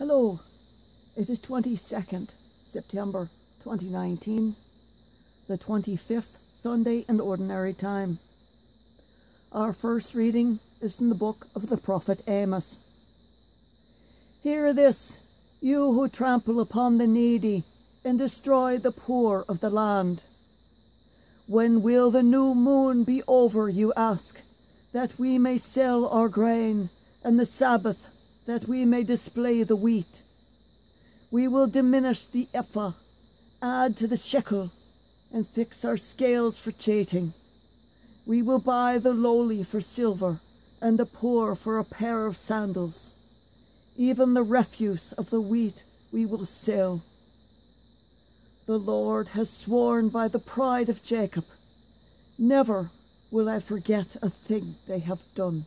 Hello, it is 22nd September 2019, the 25th Sunday in Ordinary Time. Our first reading is from the book of the prophet Amos. Hear this, you who trample upon the needy and destroy the poor of the land. When will the new moon be over, you ask, that we may sell our grain, and the Sabbath that we may display the wheat. We will diminish the ephah, add to the shekel, and fix our scales for chaiting. We will buy the lowly for silver, and the poor for a pair of sandals. Even the refuse of the wheat we will sell. The Lord has sworn by the pride of Jacob, Never will I forget a thing they have done